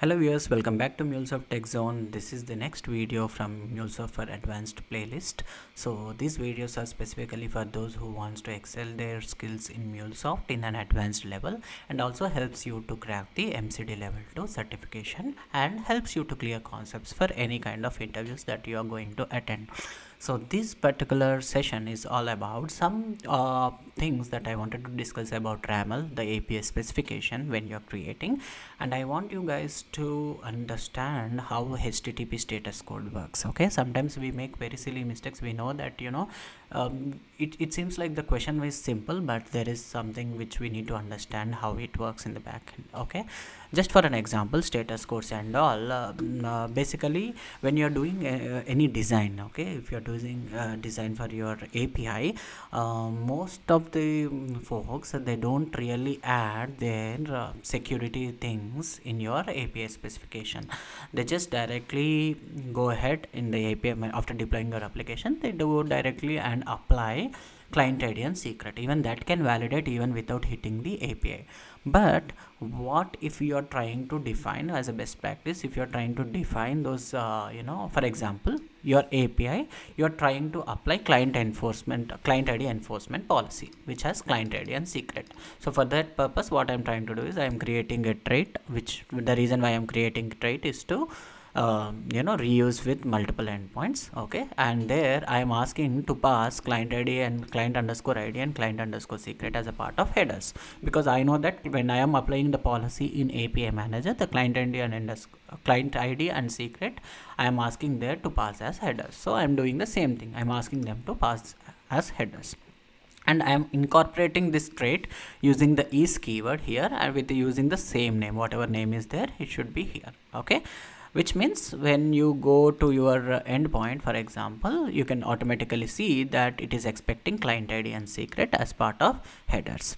Hello viewers, welcome back to MuleSoft Tech Zone. This is the next video from MuleSoft for Advanced playlist. So these videos are specifically for those who wants to excel their skills in MuleSoft in an advanced level and also helps you to crack the MCD level 2 certification and helps you to clear concepts for any kind of interviews that you are going to attend so this particular session is all about some uh, things that I wanted to discuss about RAML, the API specification when you're creating. And I want you guys to understand how HTTP status code works okay? Sometimes we make very silly mistakes. We know that you know um, it, it seems like the question was simple but there is something which we need to understand how it works in the back end okay? Just for an example status codes and all uh, uh, basically when you're doing uh, any design okay if you're doing uh, design for your api uh, most of the um, folks they don't really add their uh, security things in your api specification. They just directly go ahead in the api after deploying your application they do directly and apply client id and secret. Even that can validate even without hitting the api but what if you are trying to define as a best practice if you are trying to define those uh, you know for example your api you are trying to apply client enforcement client id enforcement policy which has client id and secret. So for that purpose what i'm trying to do is i am creating a trait which the reason why i'm creating trait is to uh, you know reuse with multiple endpoints okay? And there i am asking to pass client id and client underscore id and client underscore secret as a part of headers. Because i know that when i am applying the policy in api manager the client id and client id and secret i am asking there to pass as headers. So i am doing the same thing. I am asking them to pass as headers. And I am incorporating this trait using the is keyword here and with using the same name. Whatever name is there it should be here okay which means when you go to your uh, endpoint for example you can automatically see that it is expecting client id and secret as part of headers.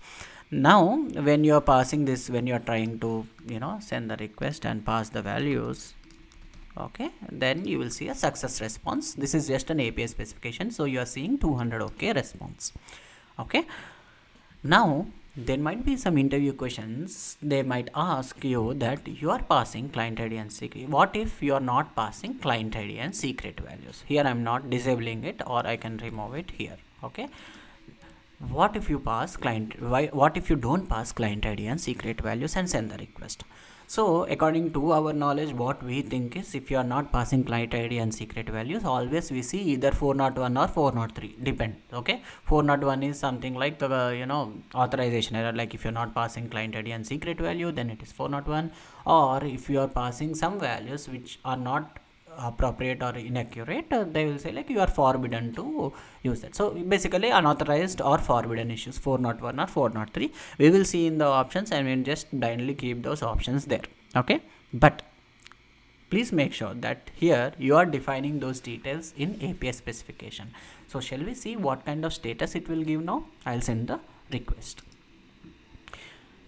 Now when you are passing this when you are trying to you know send the request and pass the values okay then you will see a success response. This is just an api specification so you are seeing 200 okay response. Okay? Now there might be some interview questions. They might ask you that you are passing client id and secret what if you are not passing client id and secret values? Here i'm not disabling it or i can remove it here okay? What if you pass client why what if you don't pass client id and secret values and send the request so according to our knowledge what we think is if you are not passing client id and secret values always we see either 401 or 403 depend okay? 401 is something like the uh, you know authorization error. Like if you're not passing client id and secret value then it is 401 or if you are passing some values which are not appropriate or inaccurate uh, they will say like you are forbidden to use that. So basically unauthorized or forbidden issues 401 or 403 we will see in the options and we'll just blindly keep those options there okay? But please make sure that here you are defining those details in api specification. So shall we see what kind of status it will give now? I'll send the request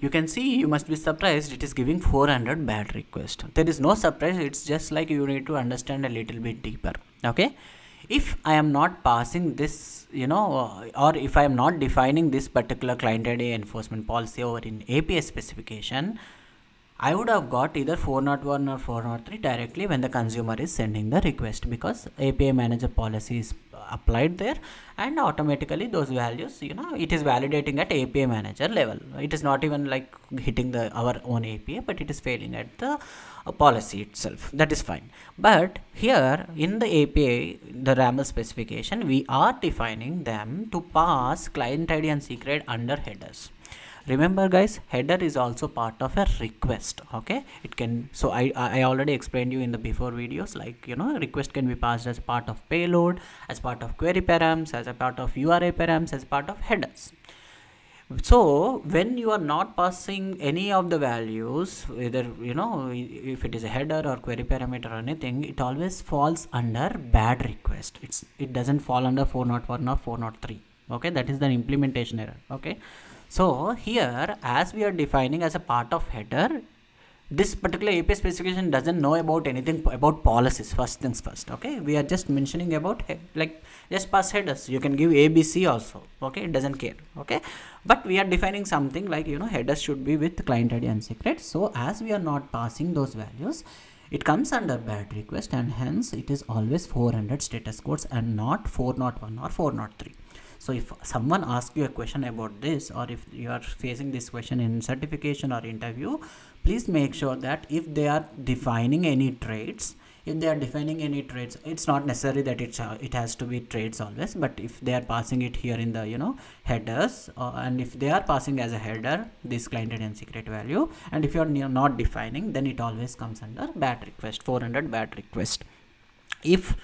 you can see you must be surprised it is giving 400 bad request. There is no surprise it's just like you need to understand a little bit deeper okay? If i am not passing this you know or if i am not defining this particular client id enforcement policy over in api specification I would have got either 401 or 403 directly when the consumer is sending the request because API manager policy is applied there and automatically those values you know it is validating at API manager level. It is not even like hitting the our own API but it is failing at the uh, policy itself. That is fine. But here in the API the RAML specification we are defining them to pass client ID and secret under headers remember guys header is also part of a request okay? It can so i i already explained you in the before videos like you know request can be passed as part of payload as part of query params as a part of uri params as part of headers. So when you are not passing any of the values either you know if it is a header or query parameter or anything it always falls under bad request. It's it doesn't fall under 401 or 403 okay? That is the implementation error okay so here as we are defining as a part of header this particular API specification doesn't know about anything about policies first things first okay? We are just mentioning about like just pass headers. You can give ABC also okay? It doesn't care okay? But we are defining something like you know headers should be with client ID and secret. So as we are not passing those values it comes under bad request and hence it is always 400 status codes and not 401 or 403 so if someone asks you a question about this or if you are facing this question in certification or interview please make sure that if they are defining any traits if they are defining any traits it's not necessary that it's uh, it has to be traits always but if they are passing it here in the you know headers uh, and if they are passing as a header this client and secret value and if you are not defining then it always comes under bad request 400 bad request. If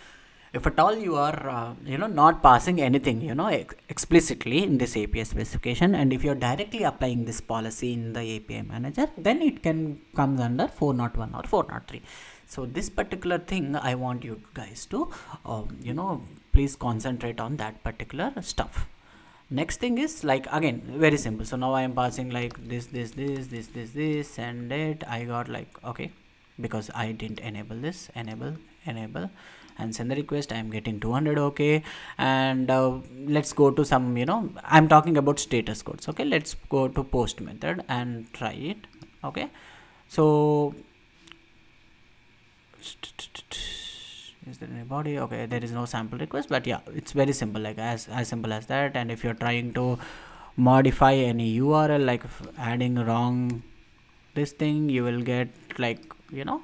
if at all you are uh, you know not passing anything you know ex explicitly in this api specification and if you're directly applying this policy in the api manager then it can comes under 401 or 403 so this particular thing i want you guys to um, you know please concentrate on that particular stuff. Next thing is like again very simple. So now i am passing like this this this this this this and it i got like okay because i didn't enable this enable enable. And send the request i'm getting 200 okay. And uh, let's go to some you know i'm talking about status codes okay. Let's go to post method and try it okay. So is there anybody? Okay there is no sample request but yeah it's very simple like as as simple as that. And if you're trying to modify any url like adding wrong this thing you will get like you know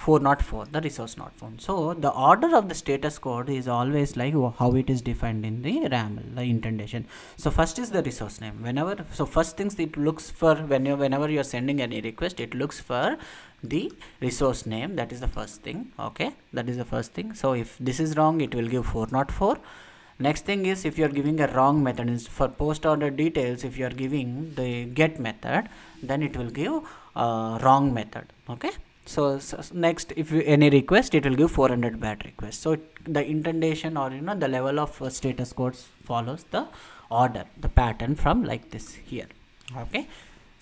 404 the resource not found. So the order of the status code is always like how it is defined in the raml the indentation. So first is the resource name. Whenever so first things it looks for when you whenever you are sending any request it looks for the resource name. That is the first thing okay? That is the first thing. So if this is wrong it will give 404 next thing is if you are giving a wrong method is for post order details if you are giving the get method then it will give a wrong method okay so, so, next if you any request it will give 400 bad requests. So the indentation or you know the level of uh, status codes follows the order the pattern from like this here. Okay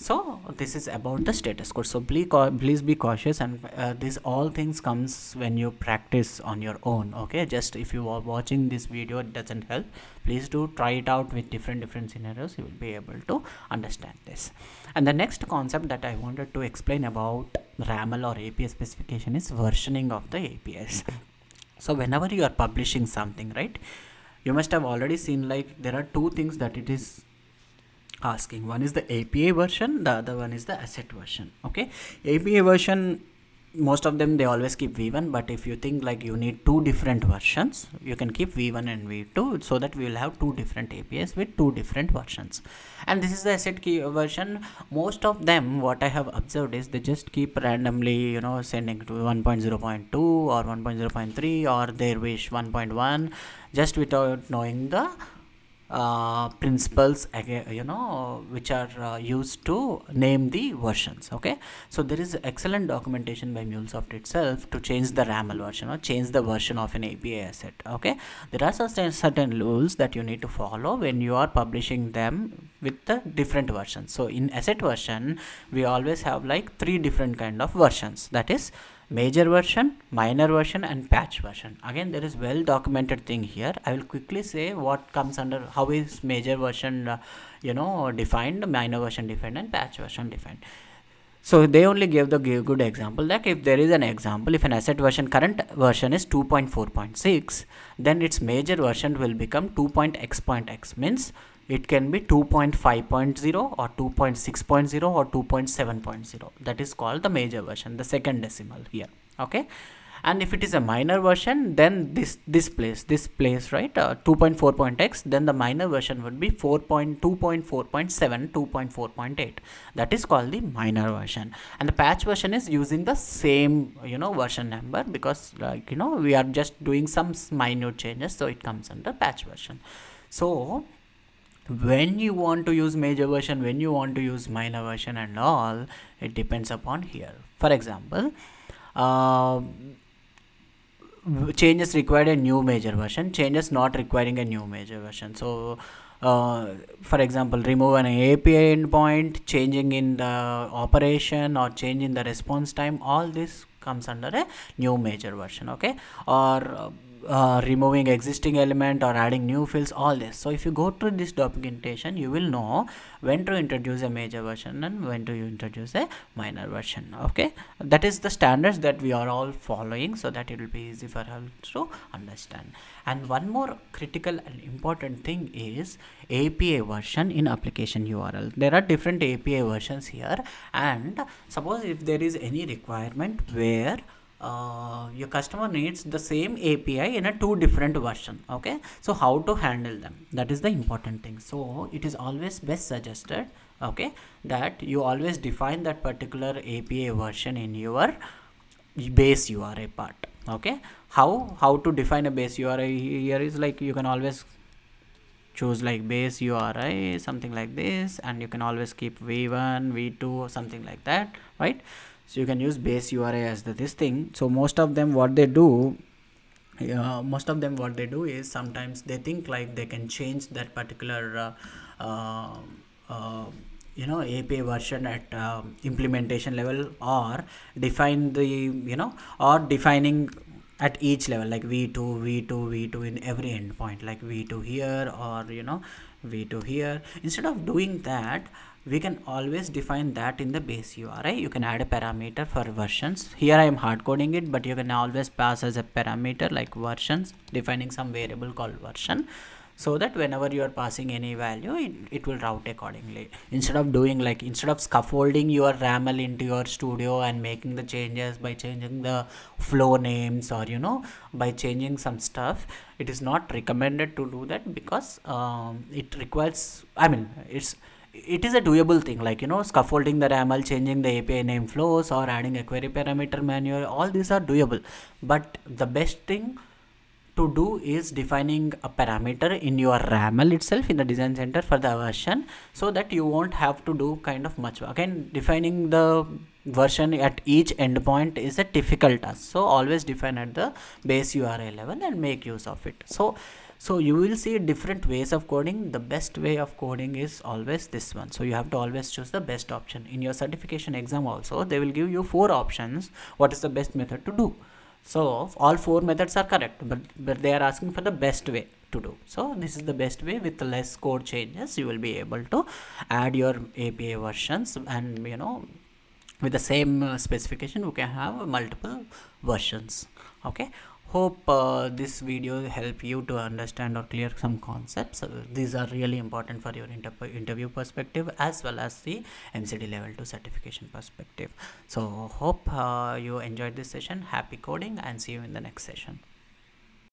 so this is about the status code so please, please be cautious and uh, this all things comes when you practice on your own okay? Just if you are watching this video it doesn't help. Please do try it out with different different scenarios. You will be able to understand this. And the next concept that i wanted to explain about raml or api specification is versioning of the apis so whenever you are publishing something right you must have already seen like there are two things that it is asking. One is the api version the other one is the asset version okay? Api version most of them they always keep v1 but if you think like you need two different versions you can keep v1 and v2 so that we will have two different apis with two different versions. And this is the asset key version. Most of them what i have observed is they just keep randomly you know sending to 1.0.2 or 1.0.3 or their wish 1.1 just without knowing the uh, principles you know which are uh, used to name the versions okay? So there is excellent documentation by MuleSoft itself to change the raml version or change the version of an api asset okay? There are certain certain rules that you need to follow when you are publishing them with the different versions. So in asset version we always have like three different kind of versions. That is major version minor version and patch version. Again there is well documented thing here. I will quickly say what comes under how is major version uh, you know defined minor version defined and patch version defined. So they only gave the good example like if there is an example if an asset version current version is 2.4.6 then its major version will become 2.x.x means it can be 2.5.0 or 2.6.0 or 2.7.0 that is called the major version the second decimal here okay? And if it is a minor version then this this place this place right uh, 2.4.x then the minor version would be 4.2.4.7 2.4.8 that is called the minor version. And the patch version is using the same you know version number because like you know we are just doing some minor changes so it comes under patch version. So when you want to use major version when you want to use minor version and all it depends upon here. For example uh, changes required a new major version changes not requiring a new major version. So uh, for example remove an api endpoint changing in the operation or change in the response time all this comes under a new major version okay? Or uh, uh, removing existing element or adding new fields all this. So if you go through this documentation you will know when to introduce a major version and when to introduce a minor version okay? That is the standards that we are all following so that it will be easy for us to understand. And one more critical and important thing is API version in application URL there are different API versions here and suppose if there is any requirement where uh, your customer needs the same API in a two different version okay? So how to handle them? That is the important thing. So it is always best suggested okay that you always define that particular API version in your base URI part okay? How how to define a base URI here is like you can always choose like base URI something like this and you can always keep v1 v2 something like that right so you can use base URI as the this thing. So most of them what they do uh, most of them what they do is sometimes they think like they can change that particular uh, uh, uh you know API version at uh, implementation level or define the you know or defining at each level like v2 v2 v2 in every endpoint like v2 here or you know v2 here. Instead of doing that we can always define that in the base URI. You can add a parameter for versions. Here I am hard coding it, but you can always pass as a parameter like versions, defining some variable called version so that whenever you are passing any value it, it will route accordingly instead of doing like instead of scaffolding your raml into your studio and making the changes by changing the flow names or you know by changing some stuff it is not recommended to do that because um, it requires i mean it's it is a doable thing like you know scaffolding the raml changing the api name flows or adding a query parameter manual all these are doable. But the best thing to do is defining a parameter in your raml itself in the design center for the version so that you won't have to do kind of much again defining the version at each endpoint is a difficult task so always define at the base uri level and make use of it. So so you will see different ways of coding. The best way of coding is always this one. So you have to always choose the best option. In your certification exam also they will give you four options what is the best method to do. So all four methods are correct but but they are asking for the best way to do. So this is the best way. With less code changes you will be able to add your api versions and you know with the same uh, specification you can have multiple versions. Okay hope uh, this video help you to understand or clear some concepts. Uh, these are really important for your inter interview perspective as well as the mcd level 2 certification perspective. So hope uh, you enjoyed this session. Happy coding and see you in the next session